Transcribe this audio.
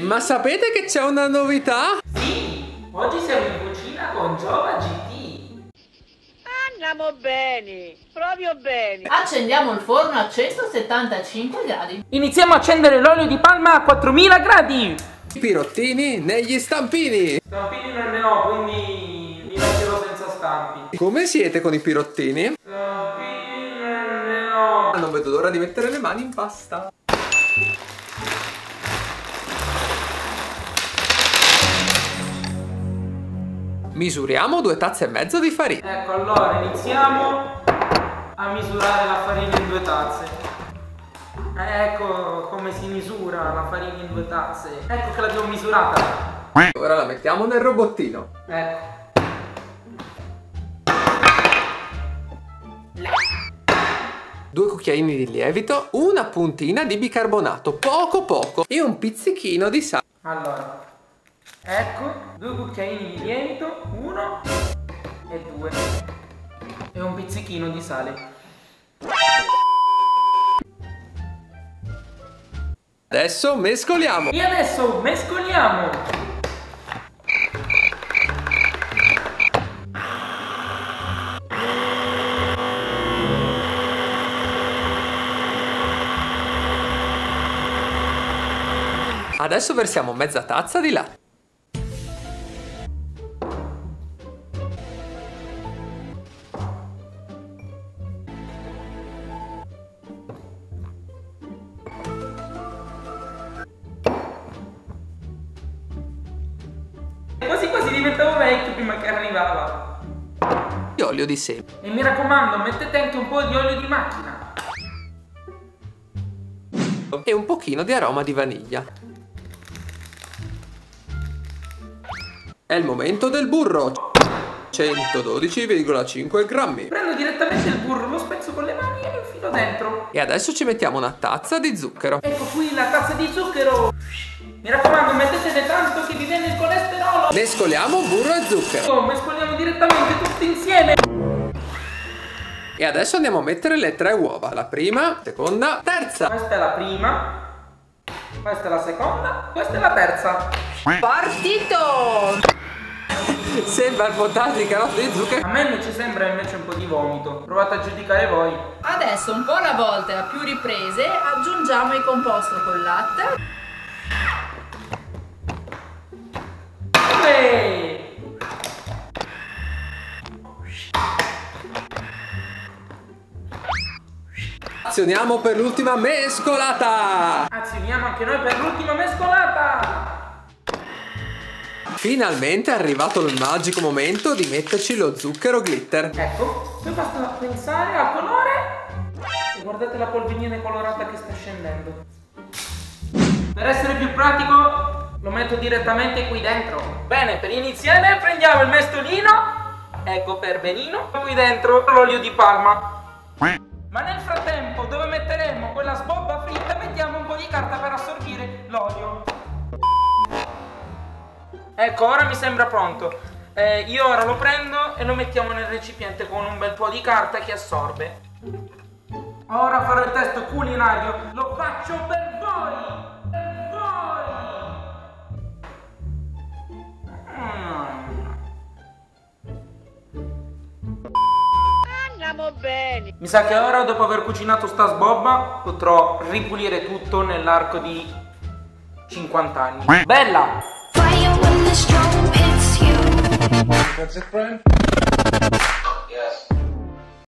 Ma sapete che c'è una novità? Sì, oggi siamo in cucina con Giova GT. Andiamo bene, proprio bene. Accendiamo il forno a 175 gradi. Iniziamo a accendere l'olio di palma a 4000 gradi. I pirottini negli stampini. Stampini non ne ho, quindi li metterò senza stampi. Come siete con i pirottini? Stampini non ne ho. Non vedo l'ora di mettere le mani in pasta. Misuriamo due tazze e mezzo di farina. Ecco, allora iniziamo a misurare la farina in due tazze. Eh, Ecco come si misura la farina in due tazze. Ecco che l'abbiamo misurata. Ora la mettiamo nel robottino. Ecco. Due cucchiaini di lievito, una puntina di bicarbonato, poco poco, e un pizzichino di sale. Allora, ecco, due cucchiaini di lievito, uno e due. E un pizzichino di sale. Adesso mescoliamo. E adesso mescoliamo. Adesso versiamo mezza tazza di latte. Diventavo vecchio prima che arrivava. di olio di seme. E mi raccomando, mettete anche un po' di olio di macchina. E un pochino di aroma di vaniglia. È il momento del burro. 112,5 grammi. Prendo direttamente il burro, lo spezzo con le mani e lo infilo dentro. E adesso ci mettiamo una tazza di zucchero. Ecco qui la tazza di zucchero. Mi raccomando, mettetene tanto che vi viene il colesterolo. Mescoliamo burro e zucchero. Oh, mescoliamo direttamente tutti insieme. E adesso andiamo a mettere le tre uova. La prima, seconda, terza. Questa è la prima. Questa è la seconda. Questa è la terza. Partito! Sembra il potato di carote di zucchero. A me invece sembra invece un po' di vomito. Provate a giudicare voi. Adesso un po' alla volta e a più riprese aggiungiamo il composto col latte. Uè! Azioniamo per l'ultima mescolata. Azioniamo anche noi per l'ultima mescolata. Finalmente è arrivato il magico momento di metterci lo zucchero glitter. Ecco, poi basta pensare al colore. E guardate la polverina colorata che sta scendendo. Per essere più pratico, lo metto direttamente qui dentro. Bene, per iniziare prendiamo il mestolino. Ecco per benino. Qui dentro l'olio di palma. Ma nel frattempo, dove metteremo quella sbobba fritta, mettiamo un po' di carta per assorbire l'olio. Ecco, ora mi sembra pronto. Eh, io ora lo prendo e lo mettiamo nel recipiente con un bel po' di carta che assorbe. Ora farò il test culinario. Lo faccio per voi! Bene. Mi sa che ora, dopo aver cucinato sta sbobba, potrò ripulire tutto nell'arco di 50 anni. Bella! That's it, Brian?